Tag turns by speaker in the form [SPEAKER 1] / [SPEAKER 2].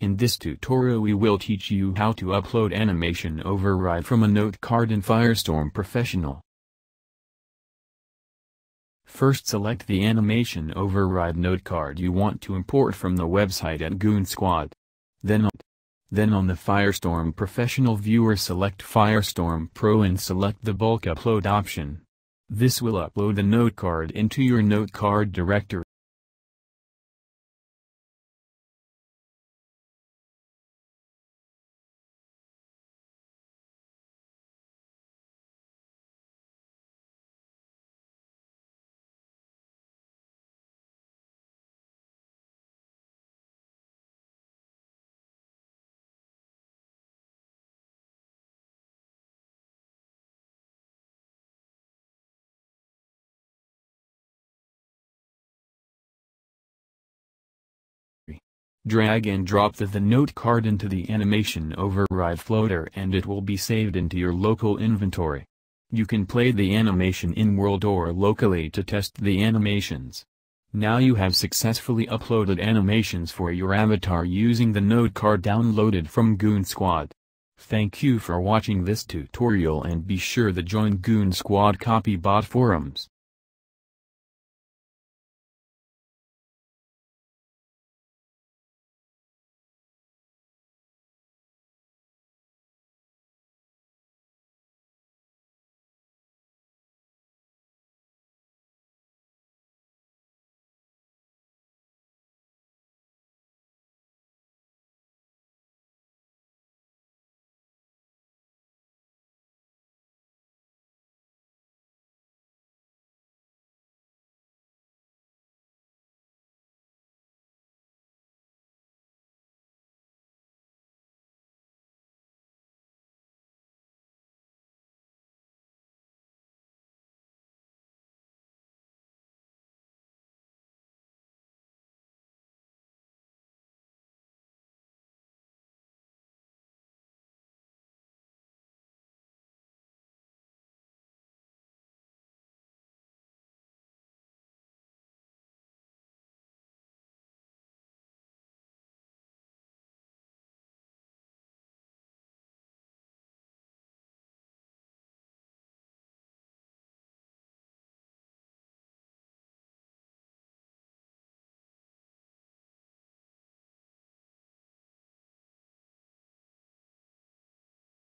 [SPEAKER 1] In this tutorial we will teach you how to upload animation override from a note card in Firestorm Professional. First select the animation override note card you want to import from the website at Goon Squad. Then on, then on the Firestorm Professional viewer select Firestorm Pro and select the bulk upload option. This will upload the note card into your note card directory. Drag and drop the, the note card into the animation override floater and it will be saved into your local inventory. You can play the animation in world or locally to test the animations. Now you have successfully uploaded animations for your avatar using the note card downloaded from Goon Squad. Thank you for watching this tutorial and be sure to join Goon Squad Copybot forums.